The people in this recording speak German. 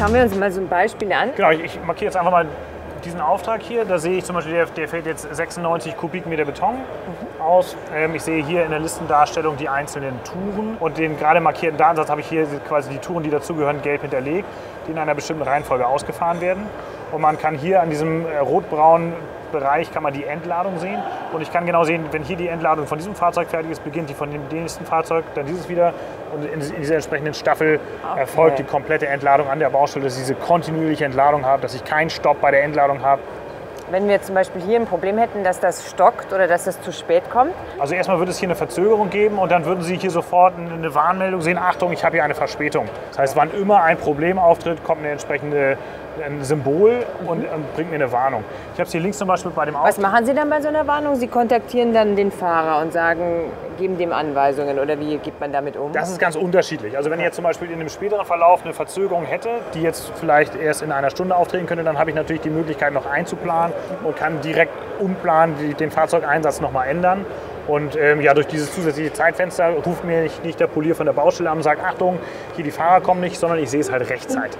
Schauen wir uns mal so ein Beispiel an. Genau, ich, ich markiere jetzt einfach mal diesen Auftrag hier. Da sehe ich zum Beispiel, der, der fällt jetzt 96 Kubikmeter Beton aus. Ähm, ich sehe hier in der Listendarstellung die einzelnen Touren und den gerade markierten Datensatz habe ich hier quasi die Touren, die dazugehören, gelb hinterlegt, die in einer bestimmten Reihenfolge ausgefahren werden. Und man kann hier an diesem äh, rotbraunen Bereich kann man die Entladung sehen. Und ich kann genau sehen, wenn hier die Entladung von diesem Fahrzeug fertig ist, beginnt die von dem nächsten Fahrzeug, dann dieses wieder. Und in, dieser entsprechenden Staffel erfolgt die komplette Entladung an der Baustelle, dass ich diese kontinuierliche Entladung habe, dass ich keinen Stopp bei der Entladung habe. Wenn wir zum Beispiel hier ein Problem hätten, dass das stockt oder dass das zu spät kommt, Also erstmal wird es hier eine Verzögerung geben und dann würden Sie hier sofort eine Warnmeldung sehen, Achtung, ich habe hier eine Verspätung. Das heißt, wann immer ein Problem auftritt, kommt eine entsprechende ein Symbol und, und bringt mir eine Warnung. Ich habe es hier links zum Beispiel bei dem was Auftrag. machen Sie dann bei so einer Warnung? Sie kontaktieren dann den Fahrer und sagen, geben dem Anweisungen oder wie geht man damit um? Das ist ganz unterschiedlich. Also wenn ich jetzt zum Beispiel in einem späteren Verlauf eine Verzögerung hätte, die jetzt vielleicht erst in einer Stunde auftreten könnte, dann habe ich natürlich die Möglichkeit noch einzuplanen und kann direkt umplanen, den Fahrzeugeinsatz nochmal ändern. Und ähm, ja, durch dieses zusätzliche Zeitfenster ruft mir nicht, nicht der Polier von der Baustelle an und sagt, Achtung, hier die Fahrer kommen nicht, sondern ich sehe es halt rechtzeitig.